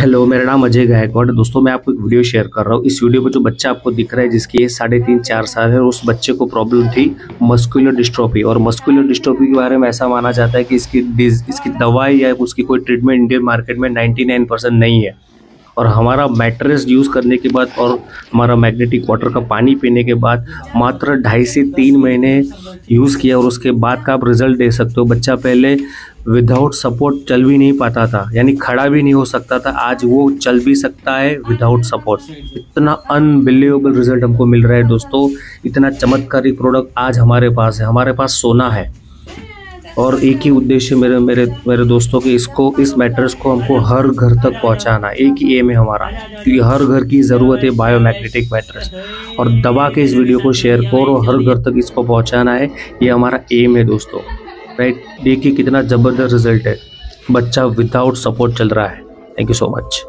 Hello, मेरा नाम अजय गायकवाड़ दोस्तों, मैं आपको एक वीडियो शेयर कर रहा हूँ। इस वीडियो में जो बच्चा आपको दिख रहा है, जिसकी एज साढ़े तीन, चार साल है, उस बच्चे को प्रॉब्लम थी मस्कुलर डिस्ट्रोफी। और मस्कुलर डिस्ट्रोफी के बारे में ऐसा माना जाता है कि इसकी इसकी दवाई या उसकी कोई ट्रीटमेंट इंडियन मार्केट में नाइन्टी परसेंट नहीं है। और हमारा मैट्रेस यूज़ करने के बाद और हमारा मैग्नेटिक वाटर का पानी पीने के बाद मात्र ढाई से तीन महीने यूज़ किया और उसके बाद का आप रिज़ल्ट दे सकते हो। बच्चा पहले विदाउट सपोर्ट चल भी नहीं पाता था, यानी खड़ा भी नहीं हो सकता था। आज वो चल भी सकता है विदाउट सपोर्ट इतना अनबिलीवेबल रिज़ल्ट हमको मिल रहा है दोस्तों। इतना चमत्कारी प्रोडक्ट आज हमारे पास है। हमारे पास सोना है। और एक ही उद्देश्य मेरे मेरे मेरे दोस्तों के इसको, इस मैट्रेस को हमको हर घर तक पहुंचाना, एक ही एम है हमारा क्योंकि हर घर की ज़रूरत है बायोमैग्नेटिक मैट्रेस और दबा के इस वीडियो को शेयर करो, हर घर तक इसको पहुंचाना है, ये हमारा एम है दोस्तों। राइट देखिए कितना ज़बरदस्त रिज़ल्ट है। बच्चा विदाउट सपोर्ट चल रहा है। Thank you so much